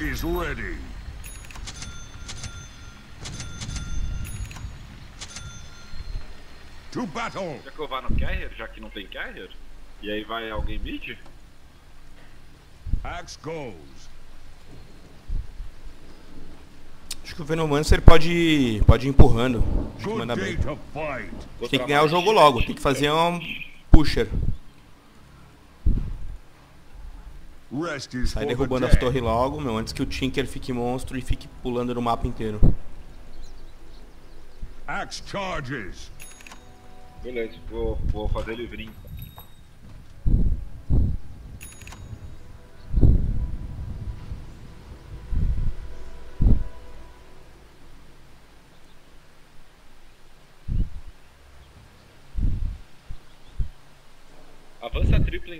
is ready. To battle. Já que eu vá no carrier, já que não tem carrier, e aí vai alguém mid? Axe goes. Acho que o Venomancer pode, ir, pode ir empurrando. Acho que manda bem. Tem que ganhar o jogo logo, tem que fazer um pusher. Sai derrubando as torres logo, meu, antes que o Tinker fique monstro e fique pulando no mapa inteiro. Axe charges. Beleza, vou, vou fazer livrinho.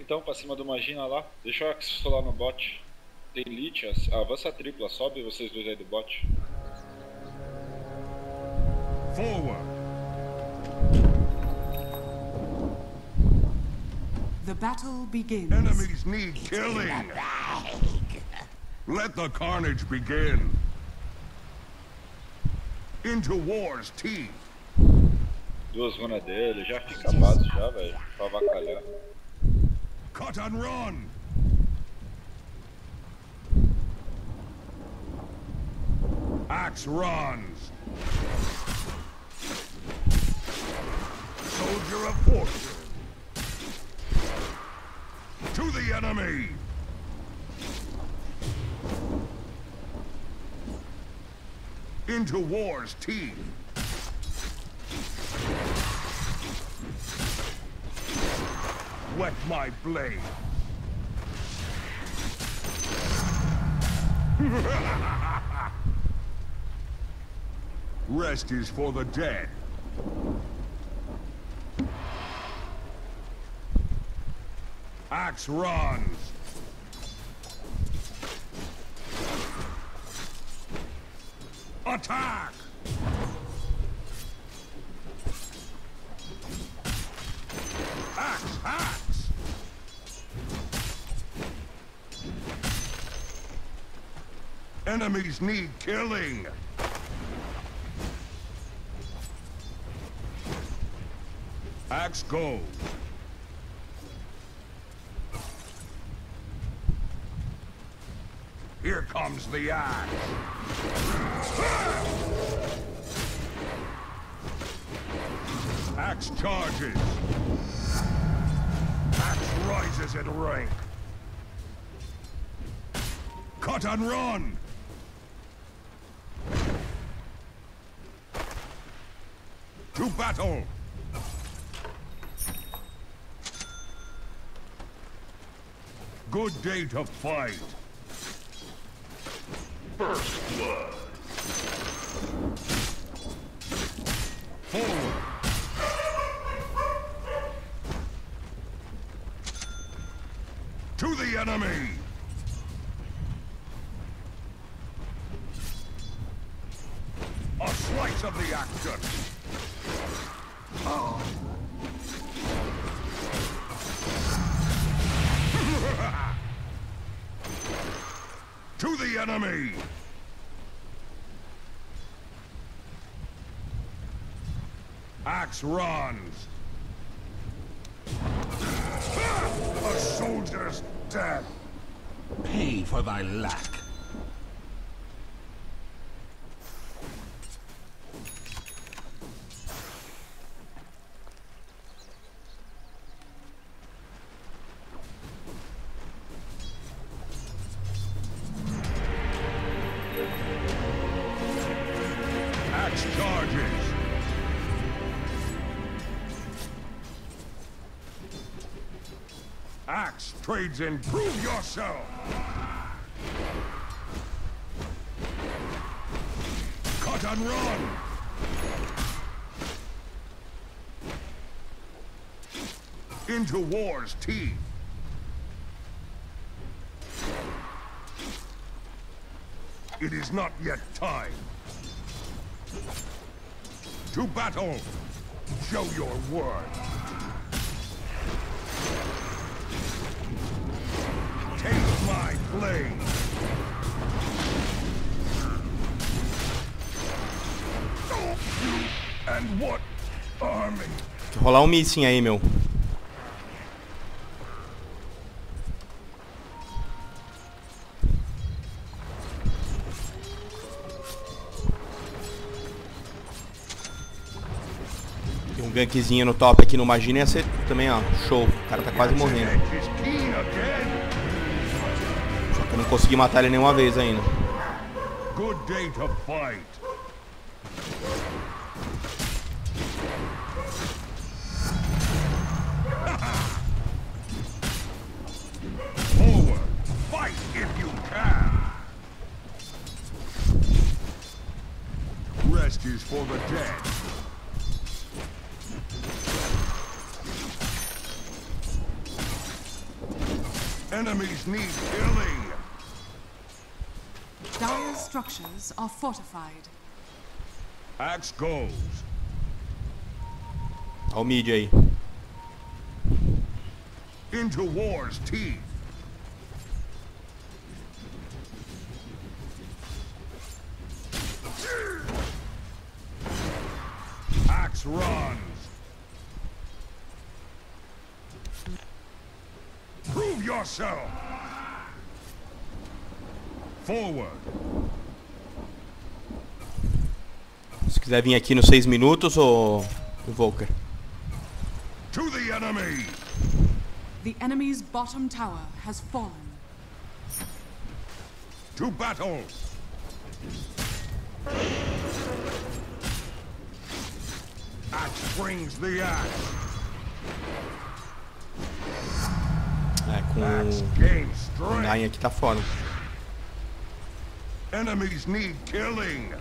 então pra cima do Magina lá. Deixa o Axis lá no bot. Tem Elite, avança a tripla, sobe vocês dois aí do bot. Forward. The battle begins. Enemies need killing! Let the carnage begin! Into war's teeth! Duas runas dele, já fica fácil já, velho, pra vacalhar. Cut and run! Axe runs! Soldier of fortune! To the enemy! Into war's teeth! wet my blade. Rest is for the dead. Axe runs. Attack! enemies need killing. Axe goes. Here comes the axe. Axe charges. Axe rises in rank. Cut and run! battle! Good day to fight! First blood! Forward! To the enemy! A slice of the action! to the enemy! Axe runs. A soldier's death. Pay for thy lack. legs and prove yourself! Cut and run! Into war's teeth! It is not yet time. To battle! Show your worth! rolar um missing aí, meu. Tem um gankzinho no top aqui no imagina ia né? ser também, ó. Show. O cara tá quase morrendo. Eu não consegui matar ele nenhuma vez ainda. Good day to fight. Forward, fight if you can. Rest is for the dead. Enemies need killing! Dyer's structures are fortified. Axe goes. Oh, me, mid Into war's teeth. Axe runs. Prove yourself. Forward. Se quiser vir aqui nos seis minutos, o, o Volker. To the enemy. The enemy's bottom tower has fallen. To battle. Axe brings the axe. É, com o Nain aqui tá fora. Enemies need killing.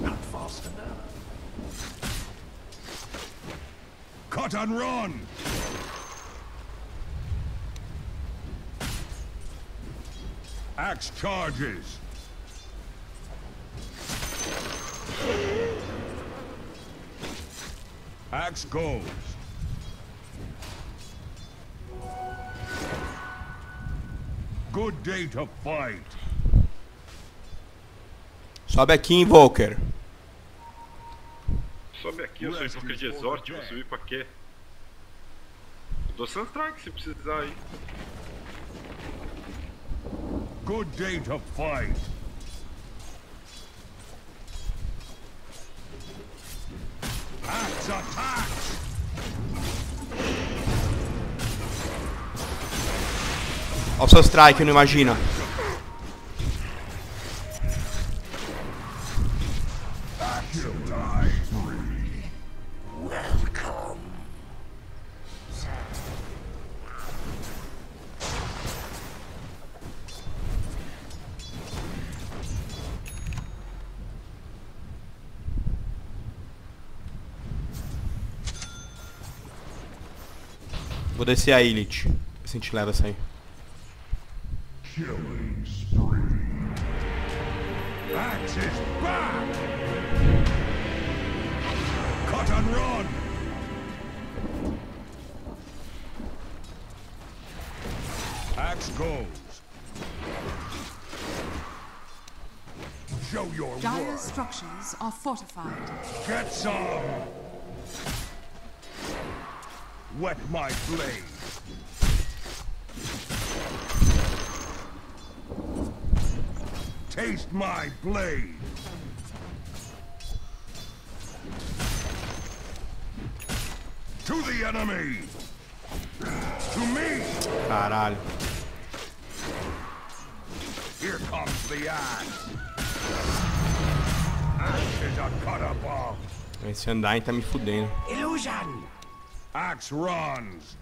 Not fast enough. Cut and run! Axe charges. Axe goes. Good day to fight. Sobe aqui, Invoker. Sobe aqui, eu sou Invoker de Exorte, vou subir pra quê? Eu dou Sunstrike se precisar aí. Good day to fight. Axe attacks! Olha o seu strike, não imagina. Vou descer a Illit. Sentinela sair. Killing spree. Axe is back! Cut and run! Axe goes. Show your Dire structures are fortified. Get some! Wet my blade. Taste my blade. To the enemy. To me. Caralho. Here comes the axe. Axe is a cut above. Esse Undyne tá me fudendo. Illusion. Axe runs.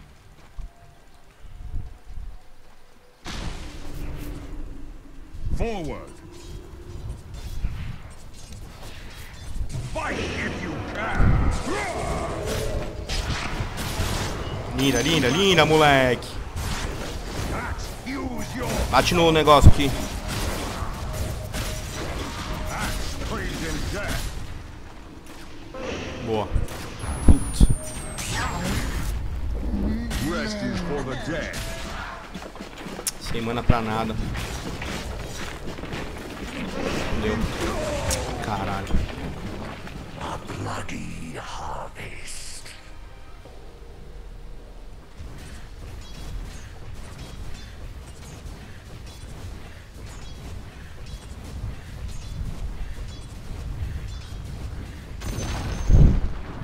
Forward. Fight if you can. Linda, linda, linda, moleque. Bate no negócio aqui. Boa. Sem mana pra nada. Deu. Caralho. A bloody harvest.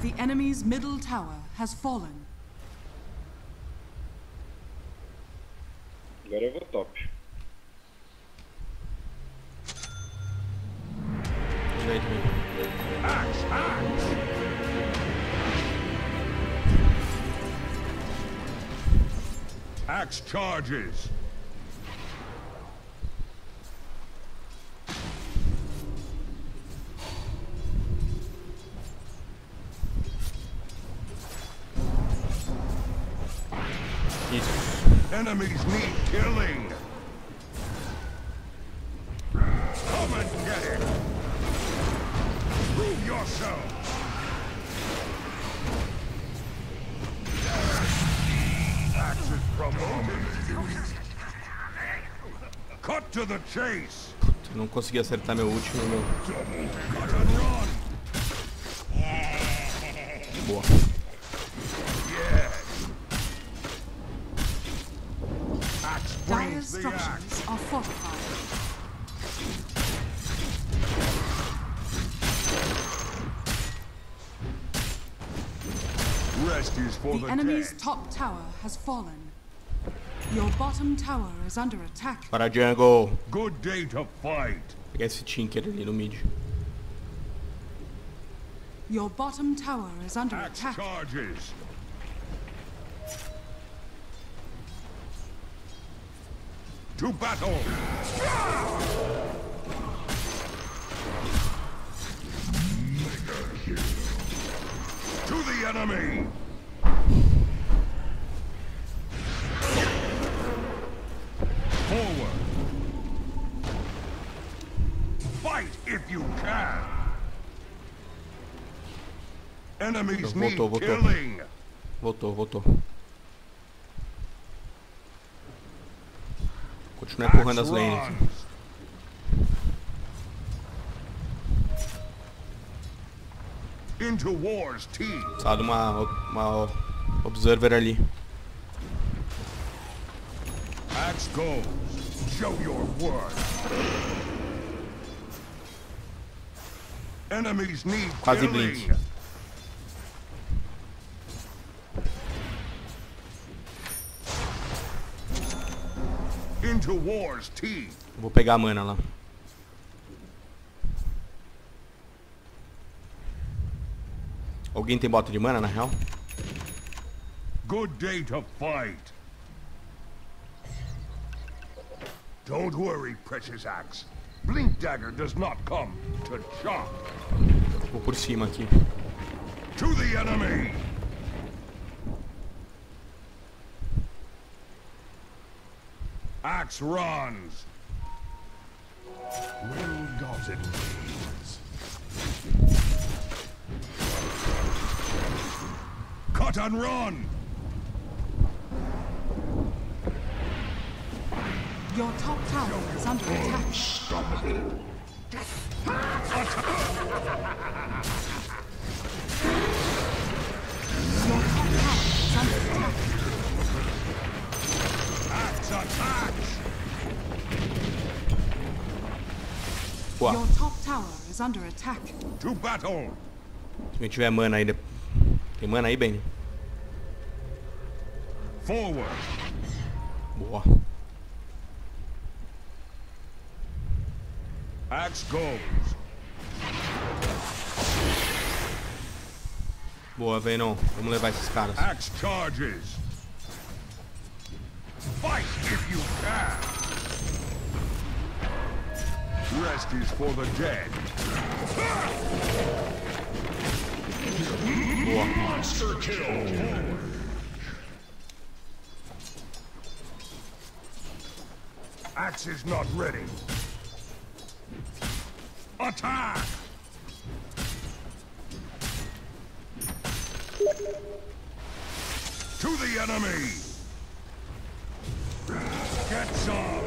The enemy's middle tower has fallen. charges. Enemies need killing. Come and get it. Prove yourself. Puta, não consegui acertar meu último, meu. Boa. Dire structures are fortified. The enemy's top tower has fallen. Your bottom tower is under attack. Para jungle. Good day to fight. Pegar esse Tinker ali no mid. Your bottom tower is under Axe attack. Charges. To battle. to the enemy. you can. Enemies voltou, voltou. killing. Voltou, voltou. Continua empurrando as lanes. Into war's team. Sabe uma, uma observer ali. Axe goes. Show your worth. Enemies need Quasi killing. Blink. Into war's teeth. Vou pegar a mana lá. Alguém tem bota de mana na real? Good day to fight. Don't worry, precious axe. Blink dagger does not come to chop. Vou por cima aqui. To the enemy. Axe runs. Well gotten. Cut and run. Your top tower is under attack. stop it. Se eu tiver mana ainda. Tem mana aí, Ben? Forward. Boa. Axe goes. Boa, vem não. Vamos levar esses caras. Axe charges. Fight if you can. Rest is for the dead. Boa. Monster kill. Axe is not ready. Attack! To the enemy! Get some!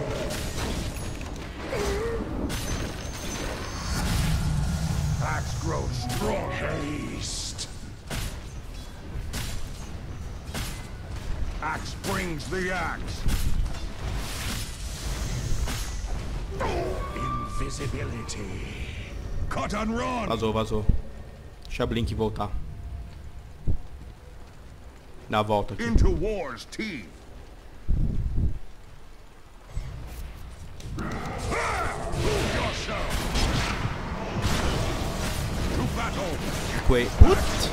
Axe grows strong. Haste! Axe brings the axe. Invisibility. Vazou, vazou. Deixa a Blink voltar. Na volta aqui. Into war's teeth. Ué, putz!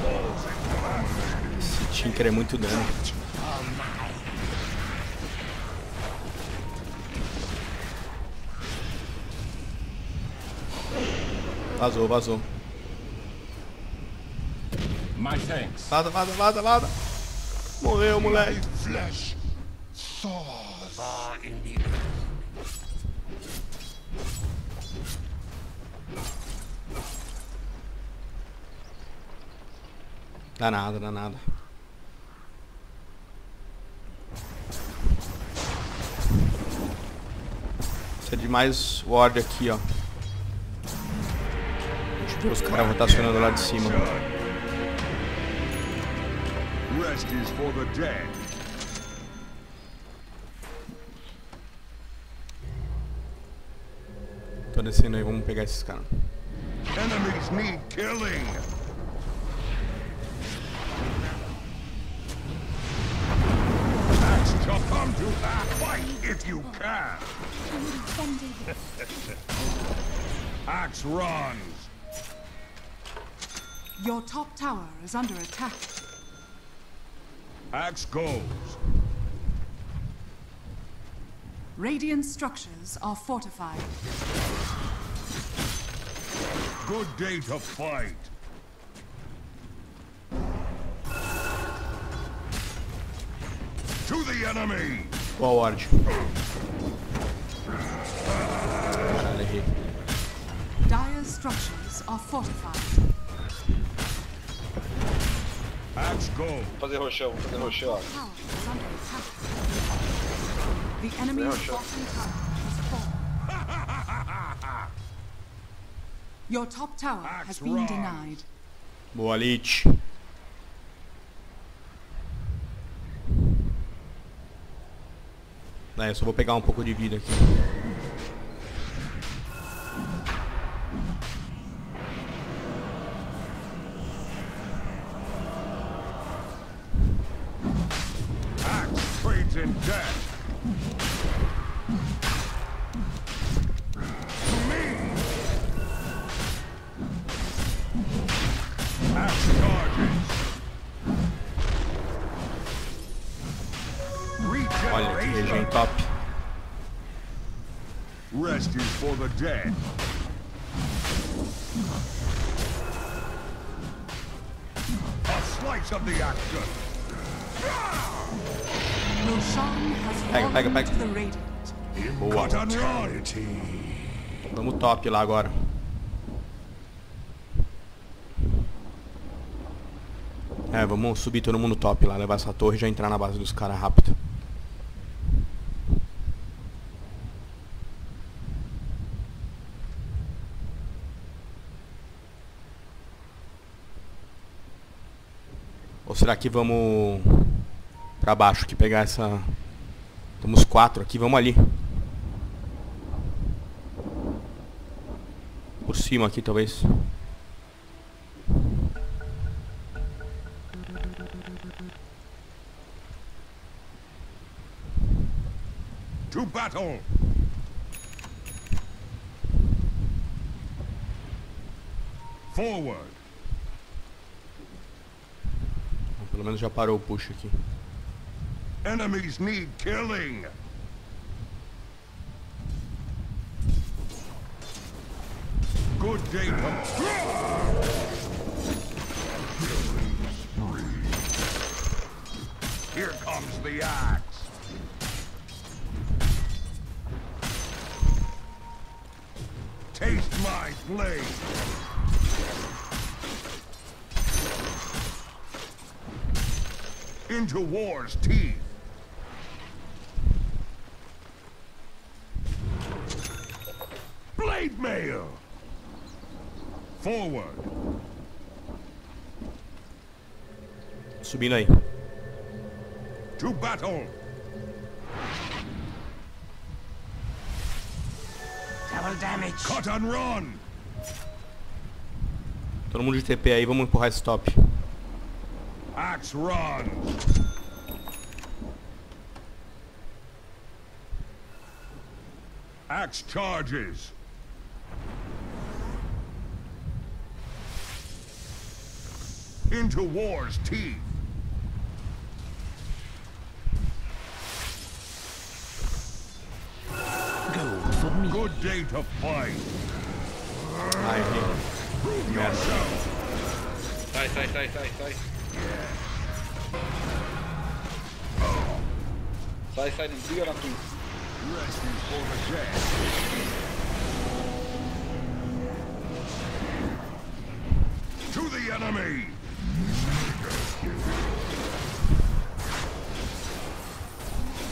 Esse Tinker é muito dano. Vazou, vazou. My thanks. Vaza, vaza, vaza, vaza. Morreu, moleque. Flesh. Dá nada, dá nada. Precisa é de mais ward aqui, ó. Tipo, os caras rotacionando tá lá de cima. Rest is for the dead. Tô descendo aí, vamos pegar esses caras. Enemies need killing. Axe to come to that fight if you can. Axe runs. Your top tower is under attack. Axe goes. Radiant structures are fortified. Good day to fight. To the enemy! Forward. Dire structures are fortified. Vou fazer roxão, vou fazer roxão. The enemy bottom Your top tower has been denied. Boa, Lich. É, eu só vou pegar um pouco de vida aqui. Região top. Rescue for the dead. A slice of the action. Pega, pega, pega. Boa. Vamos top lá agora. É, vamos subir todo mundo top lá, levar essa torre e já entrar na base dos caras rápido. será que vamos para baixo aqui pegar essa... Temos quatro aqui, vamos ali. Por cima aqui, talvez. To battle! Forward! Pelo menos já parou o puxo aqui. Enemies need killing. Good day Here comes the axe. Taste my blade. into war's teeth. Blade mail! Forward. Subindo aí. To battle! Double damage. Cut and run! Todo mundo de TP aí, vamos empurrar esse top. Axe run! Axe charges! Into war's teeth! Gold for me. Good day to fight! I hate it. Prove yourself! Nice, nice, nice, Vai, sai, briga na Twitch. To the enemy!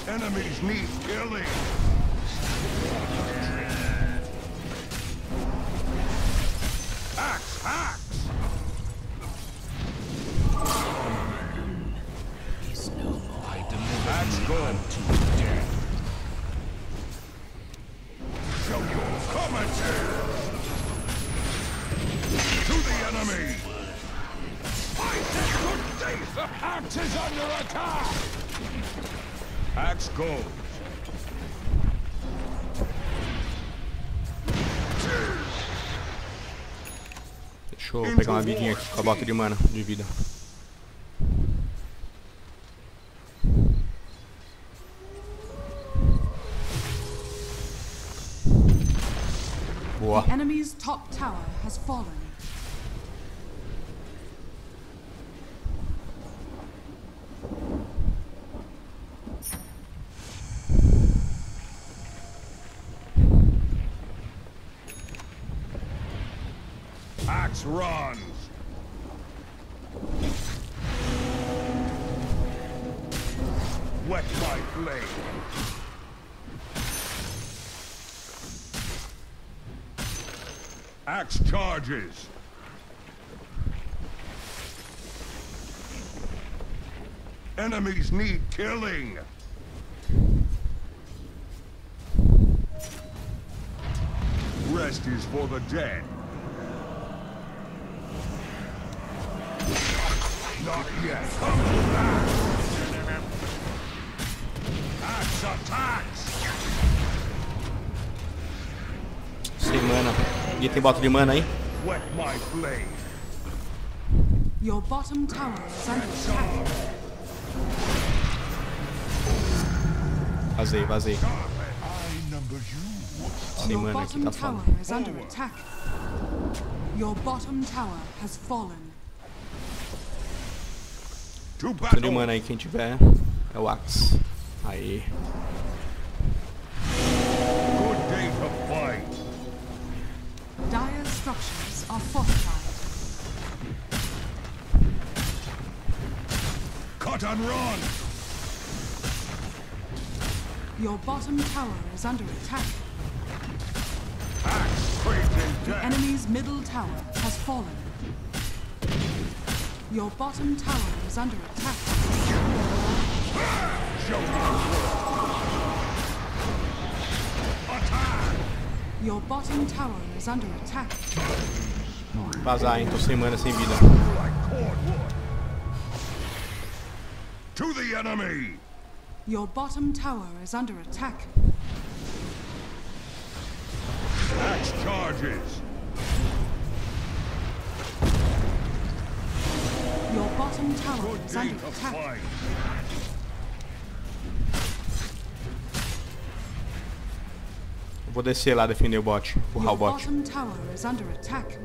Enemies need killing! uma vidinha aqui com a bota de mana, de vida. Boa. The enemy's top tower has fallen. charges. Enemies need killing. Rest is for the dead. Not yet. Come back. Axe attacks. Sem mana. Ninguém tem bota de mana aí? Wet my blade. Your bottom tower is under attack. Vas-y, vas-y. Your bottom tower is under attack. Your bottom tower has fallen. Todo mana aí, quem tiver, é o Axe. Aí. Good day to fight. Dire structure are fortified. Cut and run! Your bottom tower is under attack. The enemy's middle tower has fallen. Your bottom tower is under attack. Attack! Your bottom tower is under attack. Vazar, hein? Tô sem mana, sem vida. To the enemy! Your bottom tower is under attack. Axe charges! Your bottom tower Good is under attack. Fight. Vou descer lá defender o bot, empurrar Your o Bottom tower is under attack.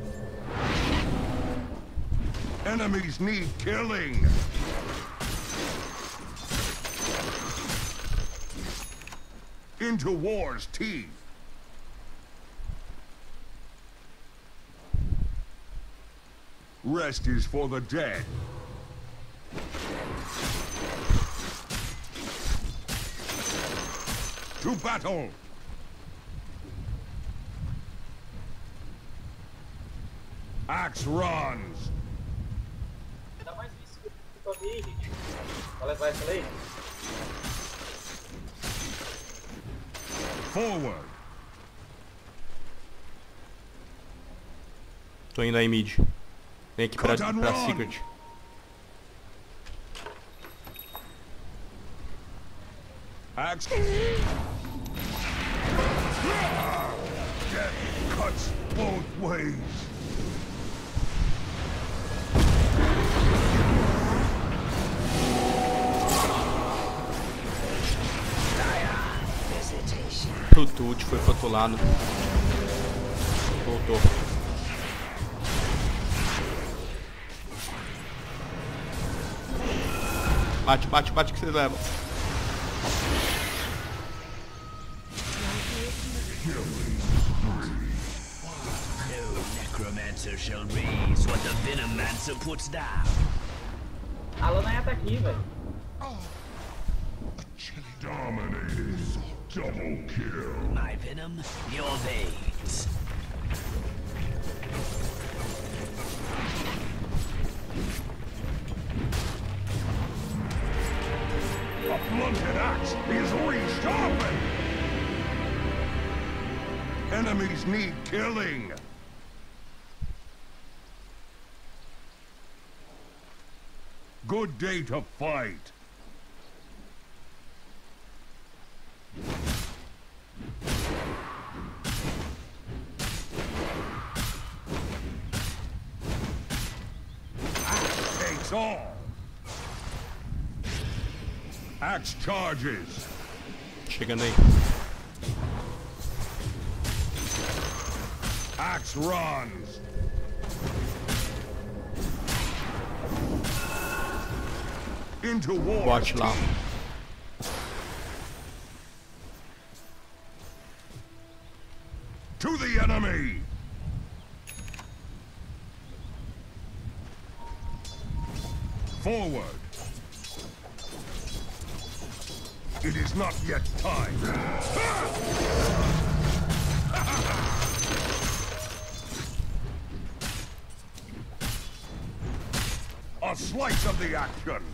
Enemies need killing. Into war's teeth. Rest is for the dead. To battle! Axe runs! pra mim, gente. Vai levar essa lei? Forward. Tô indo aí mid. Vem aqui pra, pra Secret. Axe. Death cuts both ways. muito útil foi pro outro lado. Voltou. Bate, bate, bate que vocês levam. shall be what the Venomancer puts down. A Lanaya tá aqui, velho. Oh, Dominating. Double kill. My venom, your veins. The blunted axe is re-sharpened. Enemies need killing! Good day to fight! Attach charges. Chickeny. Axe runs. Into war. Watch long. To the enemy. Forward. It is not yet time. A slice of the action.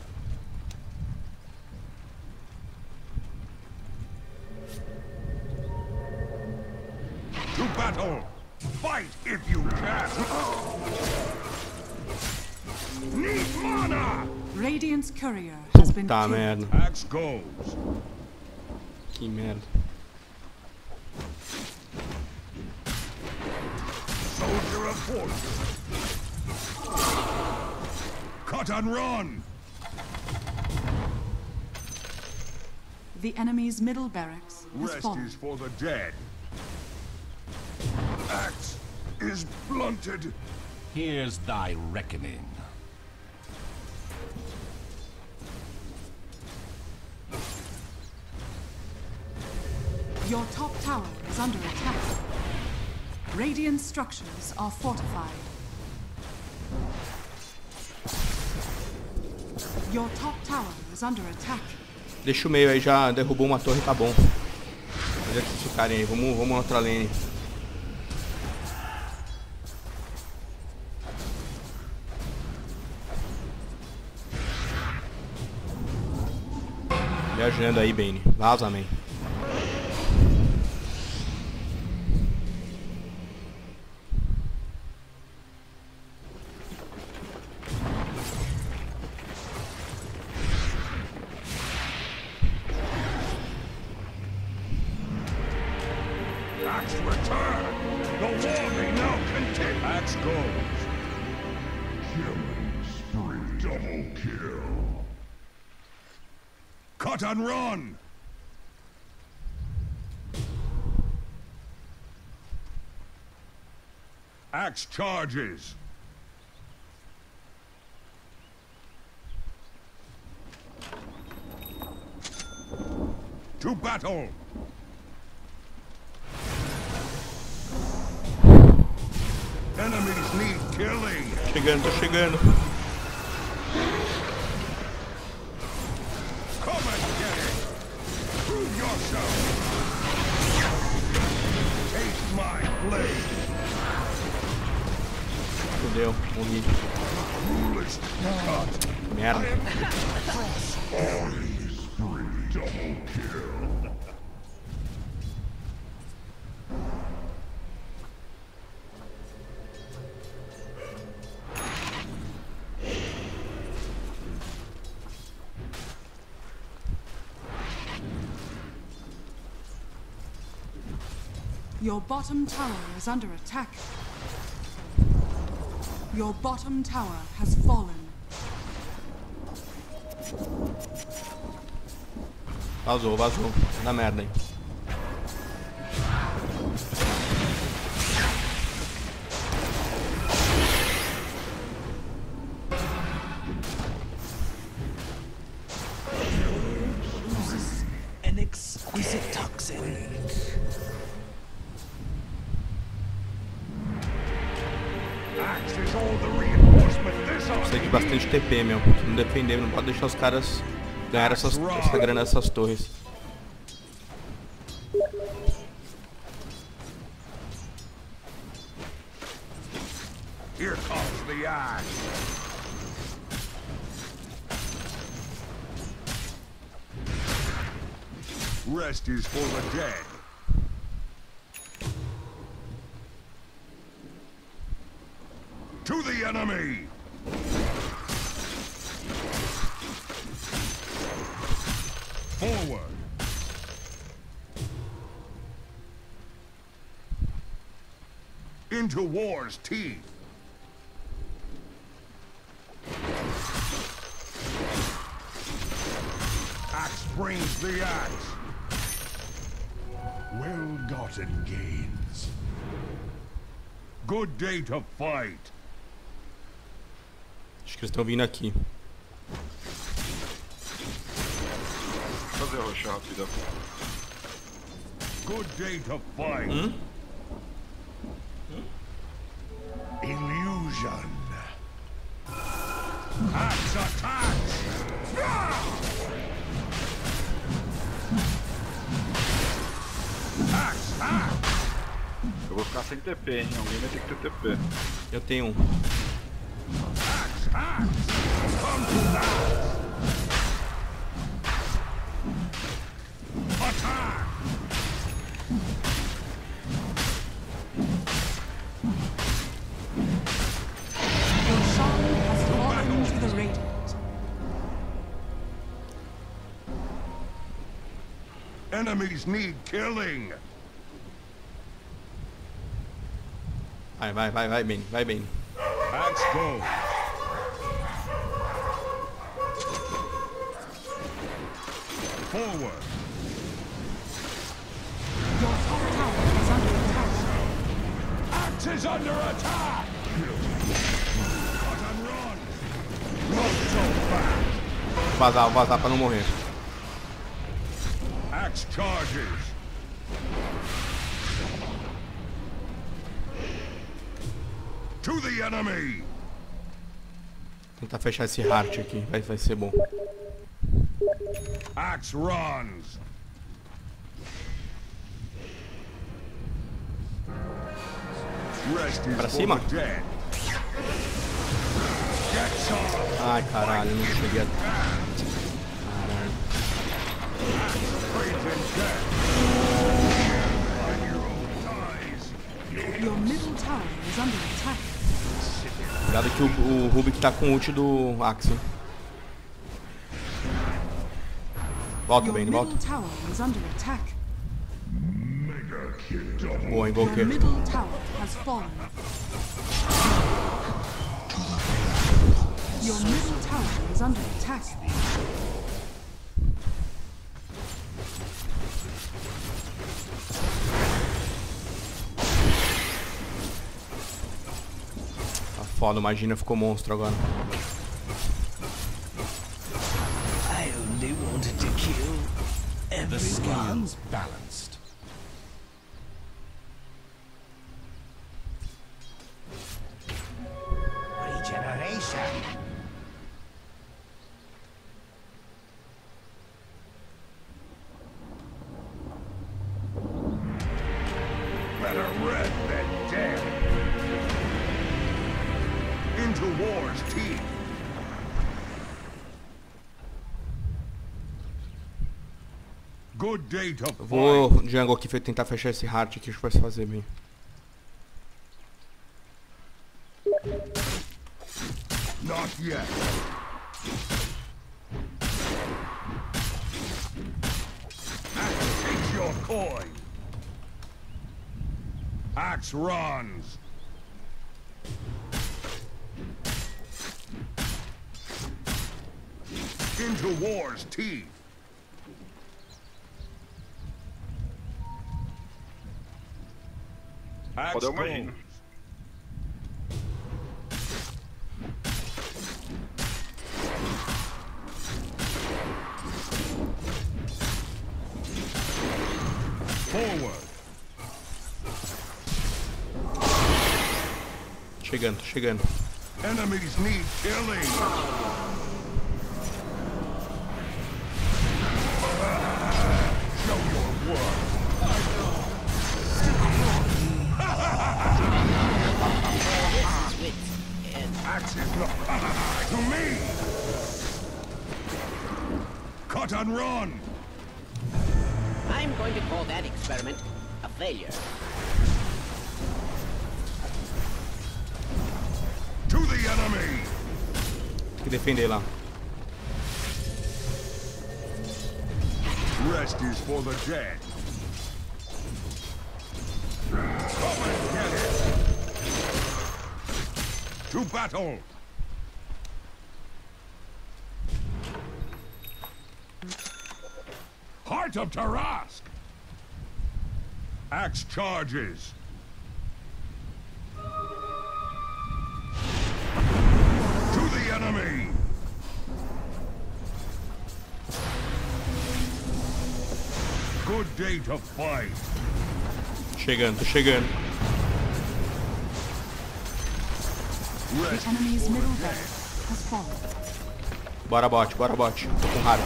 To battle! Fight if you can! Need mana! Radiant's courier has been killed. Axe goes. Que merda. Soldier of fortune. Cut and run! The enemy's middle barracks has Rest fallen. is for the dead. Axe is blunted. Here's thy reckoning. Your top tower is under attack. Radiant structures are fortified. Your top tower is under attack. Deixa o meio aí, já derrubou uma torre, tá bom. Olha aqui esse cara aí, vamos, vamos outra lane. Viajando aí, Bane. Vaza, man. Axe return! The war may now continue! Axe goes. Killing spree. Double kill. Cut and run! Axe charges. To battle! enemies need killing. Chegando, tô chegando. Come and get it. Prove yourself. Taste my blade. Fudeu, morri. Merda. Double kill. Your bottom tower is under attack. Your bottom tower has fallen. Vazou, vazou. Na merda, hein. Precisa de bastante TP, meu. Não defender, não pode deixar os caras ganhar essas, essa grana dessas torres. Rest is for the dead. to war's teeth. Axe brings the axe. Well-gotten gains. Good day to fight. Acho que eles estão vindo aqui. Fazer rocha rápida. Good day to fight. Hum? Fusion. Axe attacks! Eu vou ficar sem TP, hein? Alguém vai ter que ter TP. Eu tenho um. Attack! Enemies need killing. Vai, vai, vai, vai bem, vai bem. Axe go Forward. Your top tower is under attack. Axe is under attack! run! Vazar, vazar pra não morrer. tax charges. To the enemy. Tentar fechar esse heart aqui, vai, vai ser bom. Axe runs. Pra cima? Ai caralho, não cheguei a... Cuidado que o, o Rubik tá com o ult do Axel. Volta, bem, volta. Boa, Invoker. Your middle tower is under attack. Foda, imagina, ficou monstro agora. I only wanted to kill everyone. The scale's balanced. Eu vou, Django, aqui tentar fechar esse heart aqui, acho que vai se fazer bem. Not yet. Axe your coin. Axe runs. Into war's teeth. Ah, foda é imagino. Forward. Chegando, chegando. Enemies need killing. look to me! Cut and run! I'm going to call that experiment a failure. To the enemy! Tem que defender lá. Rest is for the dead. To battle! Heart of Tarrasque! Axe charges! To the enemy! Good day to fight! Chegando, chegando. Bora bot, bora bot. Tô com hard.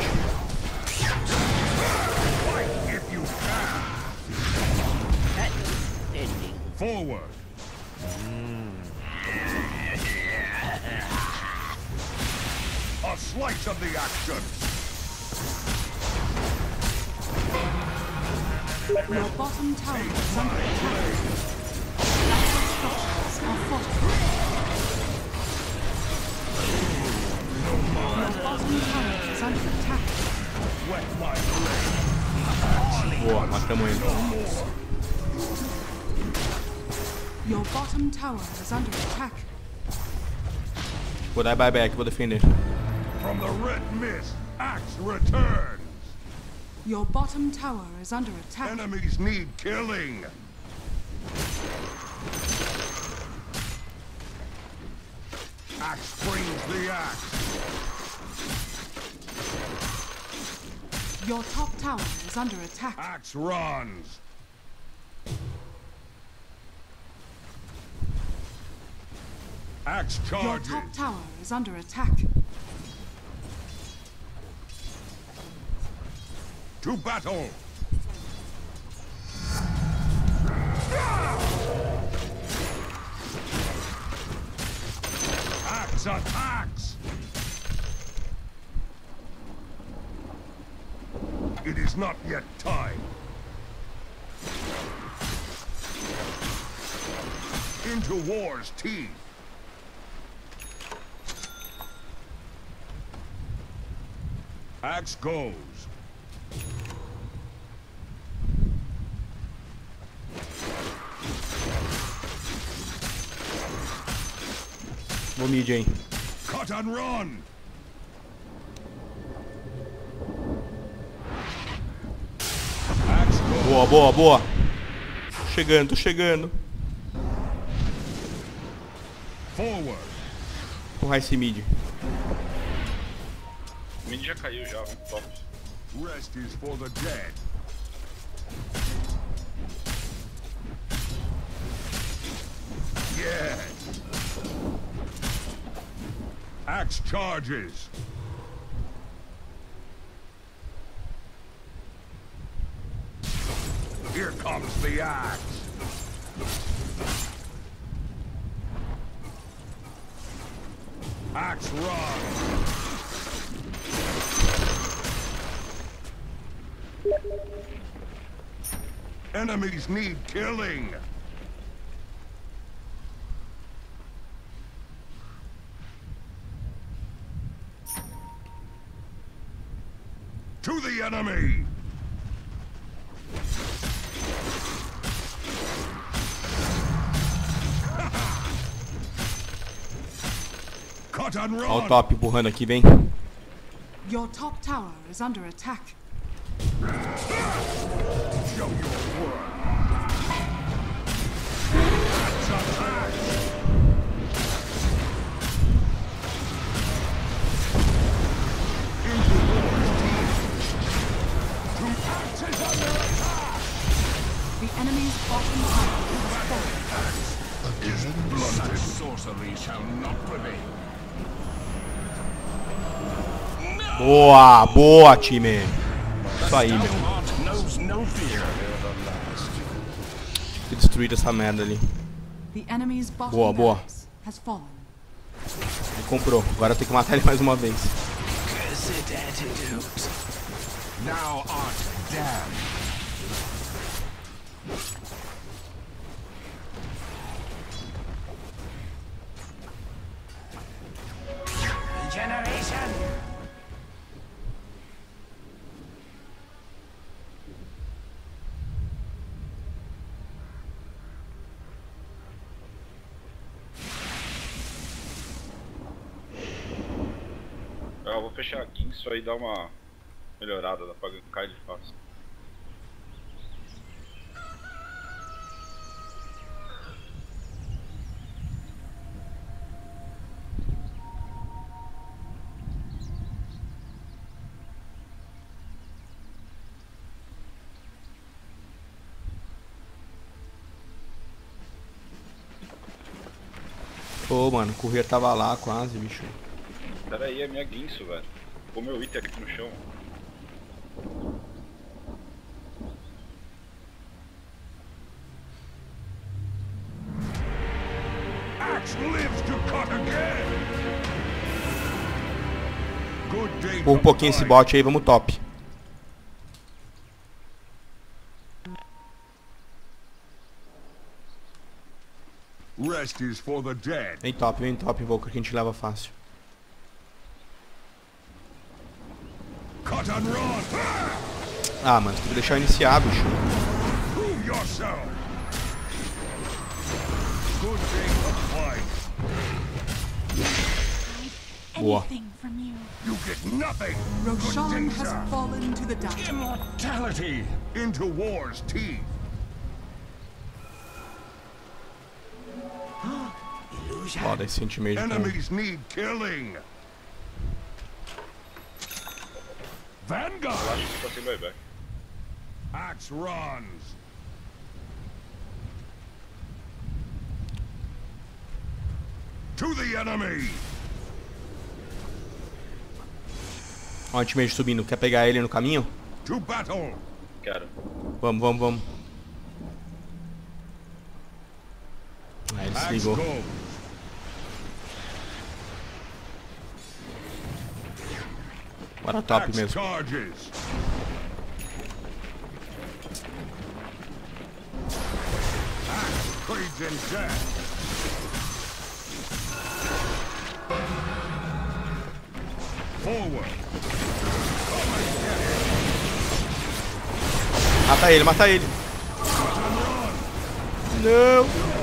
Forward. Hmm. A slice of the action. Your bottom tower is under attack. Structures are fortified. Boa, matamos ele. Your bottom tower is under attack. Vou dar buyback, vou defender. From the red mist, axe returns. Your bottom tower is under attack. Enemies need killing. Axe brings the axe. Your top tower is under attack. Axe runs! Axe charges! Your top tower is under attack. To battle! Axe attacks! It is not yet time. Into war's teeth. Axe goes. Vou mid, hein? Cut and run! Boa, boa, boa. Chegando, tô chegando. Forward. Porra esse mid. O mid já caiu já, top. Rest is for the dead. Yeah. Axe charges. got. Axe run. Enemies need killing. To the enemy! Olha o top empurrando aqui, vem. Your top tower is under attack. Show your worth. The enemy's bottom tower is falling. His blood and sorcery shall not prevail. Boa, boa, time. Isso aí, meu. que destruir essa merda ali. Boa, boa. Ele comprou. Agora eu tenho que matar ele mais uma vez. Now art damned. isso aí dá uma melhorada, dá pra cair de fácil. Pô, mano, o correr tava lá quase, bicho. Pera aí, é minha guinso, velho. Pô meu item aqui no chão. Pô um pouquinho esse bot aí, vamos top. Vem top, vem top, Volker, que a gente leva fácil. Ah, mano, tem que deixar iniciar, bicho. Boa. You get nothing. Roshan has fallen to the dust. Immortality into war's teeth. Ó, Enemies need killing. Vanguard. Max runs. To the enemy. Ó, o teammate subindo. Quer pegar ele no caminho? To battle. Quero. Vamos, vamos, vamos. Ah, ele se ligou. Bora top mesmo. death. Forward. Mata ele, mata ele. Não.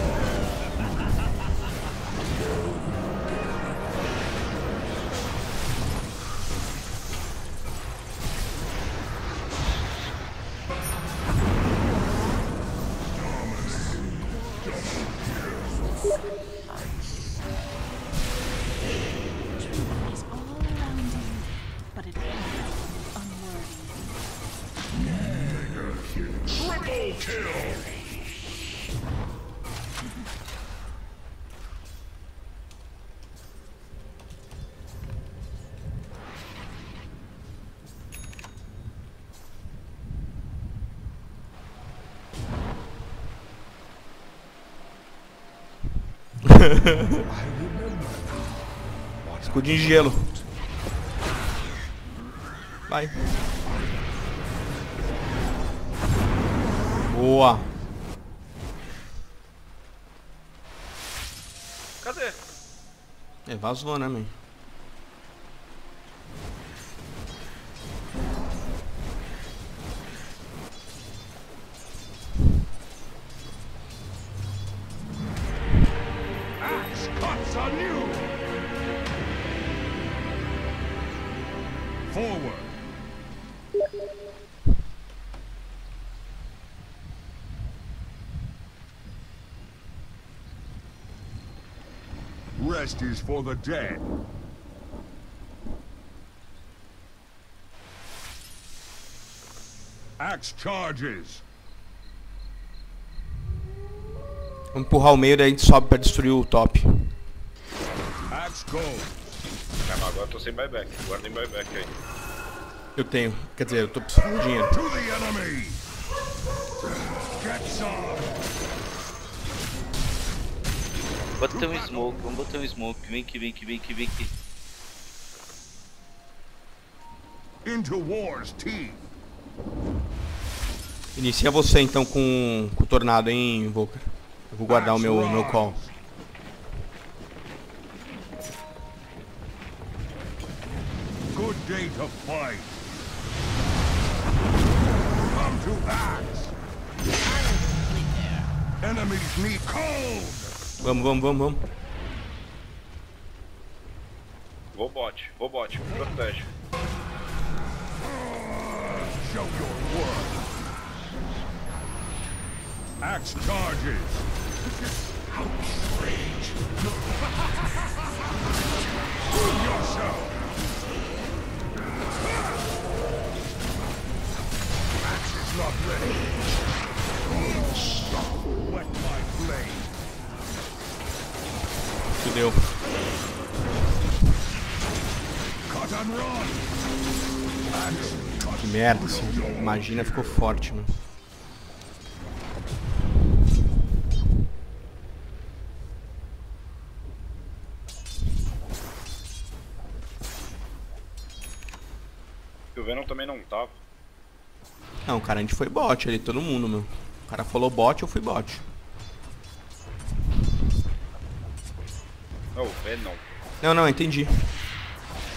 Escudinho de gelo. Vai. Boa. Cadê? É, vazou, né, mãe? Forward. Rest is for the dead. Axe charges. Vamos empurrar o meio, daí a gente sobe pra destruir o top. Axe gold. mas agora eu tô sem buyback. Guardem buyback aí. Eu tenho. Quer dizer, eu tô precisando de dinheiro. Bota um smoke, vamos botar um smoke. Vem aqui, vem aqui, vem aqui, vem aqui. Into war's team. Inicia você então com, com o tornado, hein, Volker. Eu vou guardar That's o meu, meu call. good day to fight. Come to axe. Enemies need cold. Vamos, vamos, vamos, vamos. Vou bot, vou bot, protege. Show your worth. Axe charges. Outrage. Prove yourself. not ready. Wet my blade. Fudeu. Cut and run. Que merda, assim. Imagina, ficou forte, mano. o Venom também não tava. Não, cara, a gente foi bot ali, todo mundo, meu. O cara falou bot, eu fui bot. Oh, o Venom. Não, não, entendi.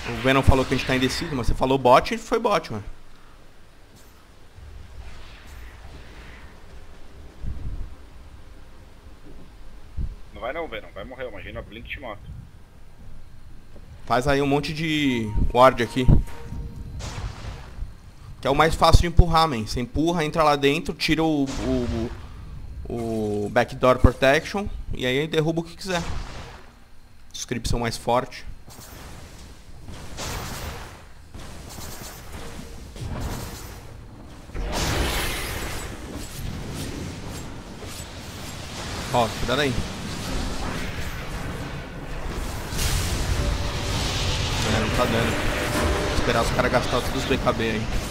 O Venom falou que a gente tá indeciso, mas você falou bot e foi bot, mano. Não vai não, Venom. Vai morrer. Imagina, Blink te mata. Faz aí um monte de ward aqui. Que é o mais fácil de empurrar, man. Você empurra, entra lá dentro, tira o, o, o, o backdoor protection e aí derruba o que quiser. Descripção são mais forte. Ó, cuidado aí. É, não tá dando. Vou esperar os caras gastar todos os BKB aí.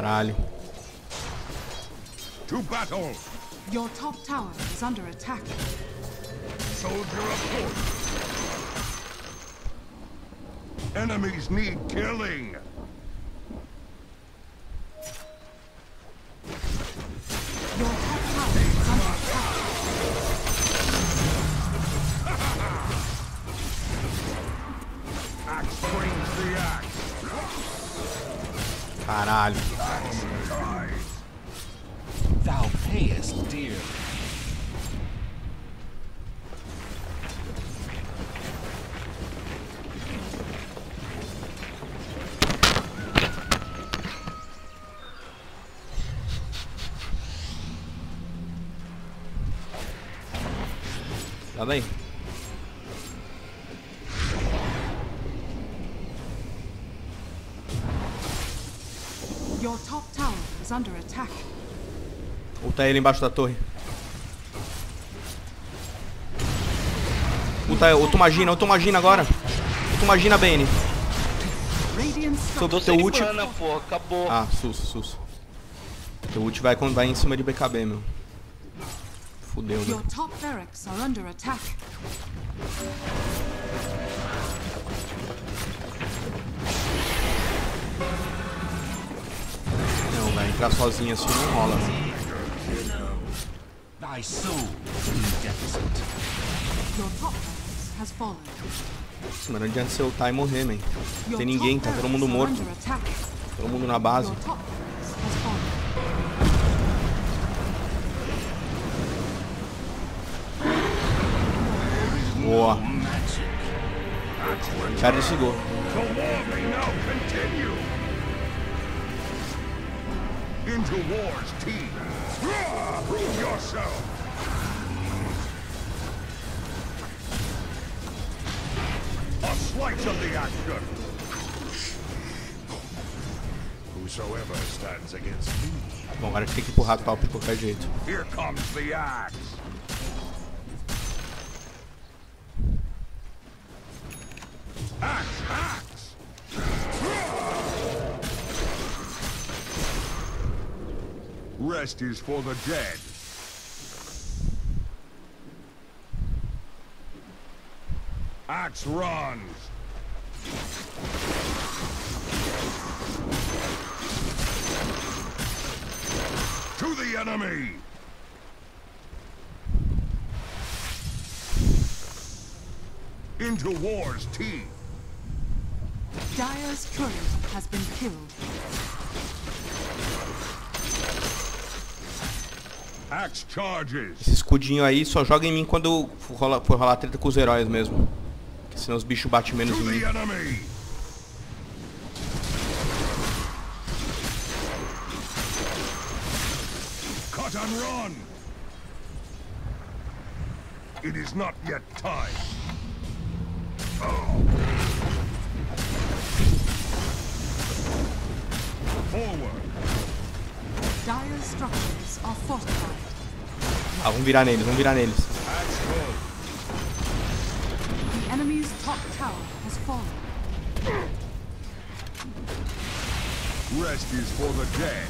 Caralho. To battle. Your top tower is under attack. Soldier fortune, Enemies need killing. Tá ele embaixo da torre. Puta, imagina? Magina, tu Magina agora. Tu Magina, Bane. Sobre o teu ult. Ah, susto, susto. Teu ult vai, vai em cima de BKB, meu. Fudeu, né? Não, vai entrar sozinho assim não rola, né? thy soul in deficit. Your top has fallen. Nossa, mano, adianta você lutar e morrer, man. Não tem ninguém, tá todo mundo morto. Todo mundo na base. Boa. Cara, ele chegou. Into war's teeth. Prove yourself! A slice of the action! Whosoever stands against me. Bom, agora a gente tem que empurrar a top de qualquer jeito. Here comes the axe! Axe, axe! Rest is for the dead. Axe runs. To the enemy! Into war's teeth! Dire's turret has been killed. Esse escudinho aí só joga em mim quando for rolar, for rolar treta com os heróis mesmo. Porque senão os bichos batem menos em mim. Cut and run. It is not yet time. Forward. Ah, vamos virar neles, vamos virar neles. The enemy's top tower has fallen. Rest is for the dead.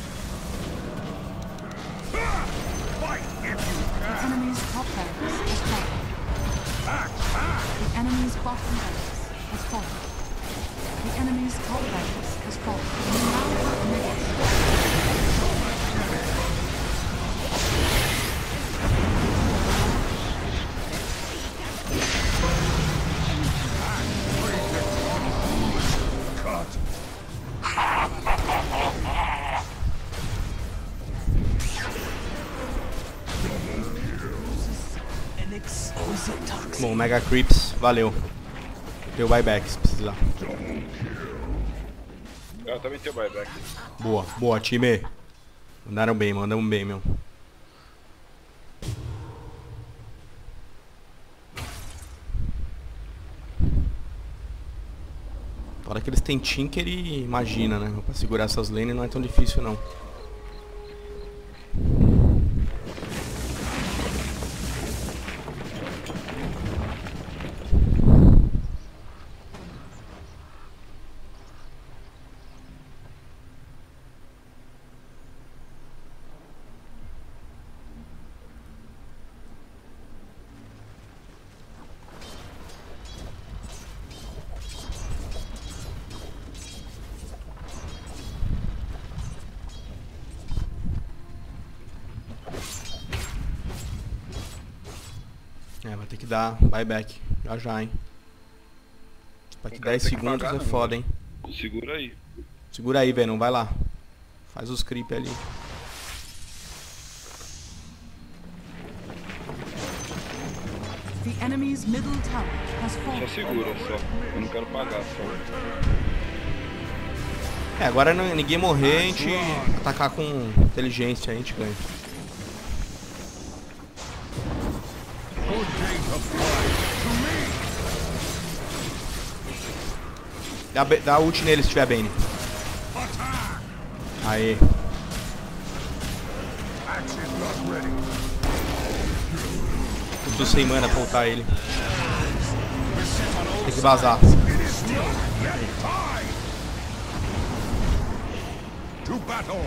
Fight if you can. The enemy's top barracks has fallen. Back, back. The enemy's bottom barracks has fallen. The enemy's top barracks has fallen. We now have negative. Mega Creeps, valeu. Tem o buyback se precisar. Eu também tenho buyback. Boa, boa, time. Mandaram bem, mandamos bem, meu. Fora que eles têm Tinker e imagina, né? Pra segurar essas lanes não é tão difícil não. dar buyback. Já já, hein. que 10 segundos pagar, é foda, né? hein. Segura aí. Segura aí, Venom. Vai lá. Faz os creep ali. The middle tower has Só segura, só. Eu não quero pagar, só. É, agora ninguém morrer, a ah, gente atacar com inteligência, a gente ganha. Dá, dá ult nele se tiver Bane. Aê. Eu tô sem mana pra voltar ele. Tem que vazar. To battle!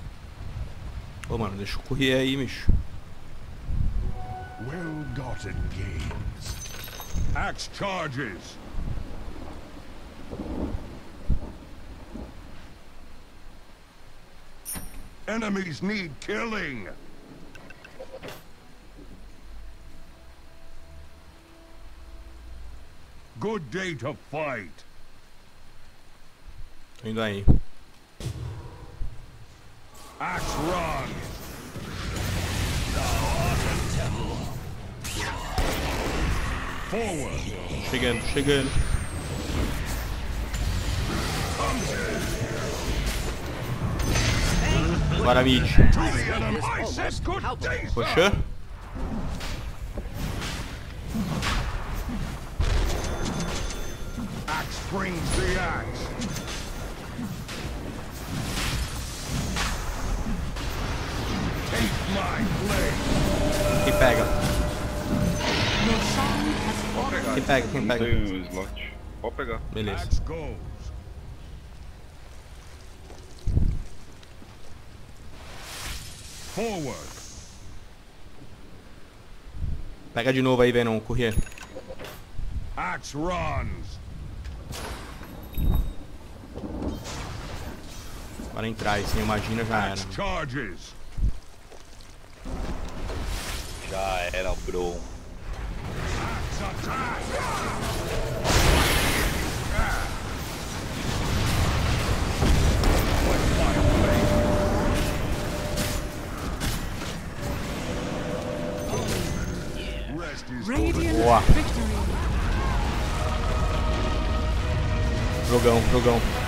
Ô, mano, deixa eu correr aí, bicho. Well gotten gains. Axe charges. Enemies need killing. Good day to fight. Indo aí. Act wrong! Forward! Chicken, chicken. Maravilha. Poxa. Axe spring pega? Quem pega? Quem pega? Tem slot. Pode pegar. Beleza. Forward. Pega de novo aí, Venom, correr. Axe runs. Para entrar, e sem imagina já era. Charges. Já era, bro. Boa. Jogão, jogão.